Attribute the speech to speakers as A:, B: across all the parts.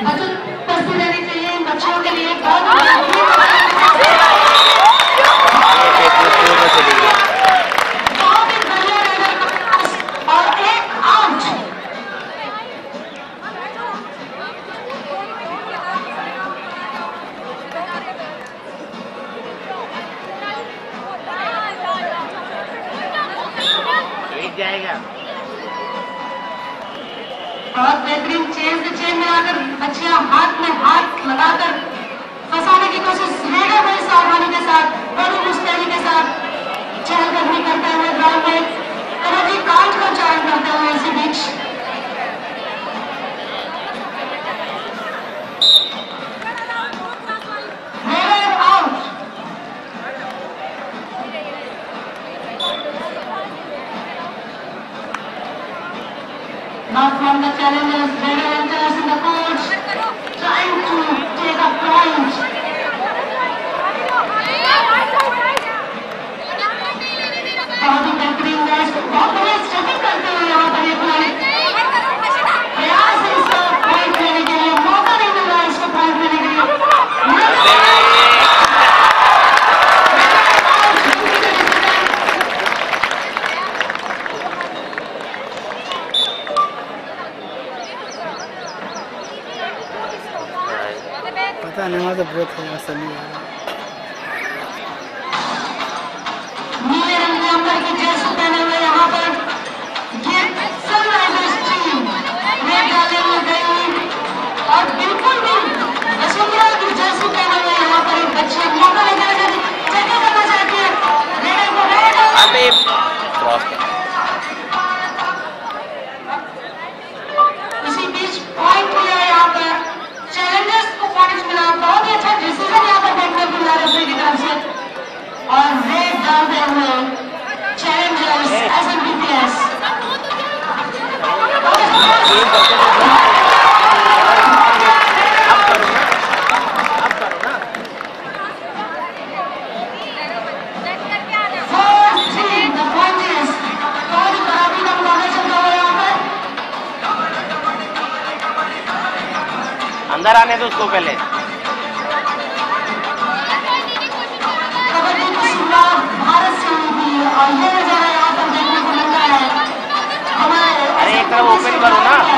A: اچھا تصویر بچوں کے لیے
B: جائے گا
A: بہت بہترین چیز چین میں
C: Now the brook has one.
A: Number, he.
B: اندر آنے دو اس کو پہلے
A: ارے ایک طرف اوپن کرو نا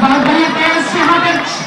A: Barbie Dance Habits.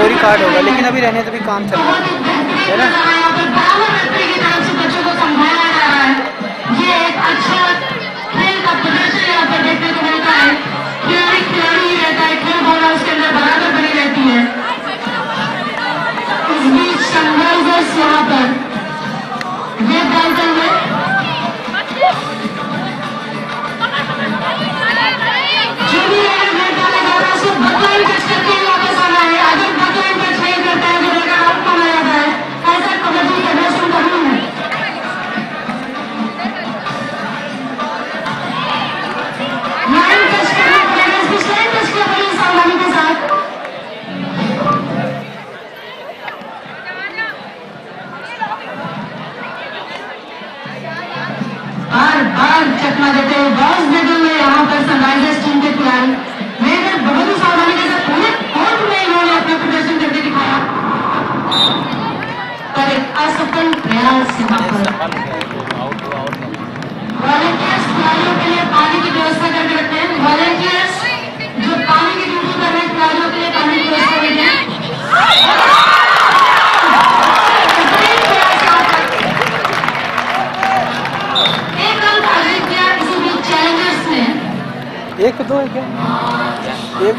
A: Memory card ہوگا لیکن
C: ابھی رہنے تو بھی کام چل رہا
A: ہے نا؟
C: ایک دو ہے کیا؟ ایک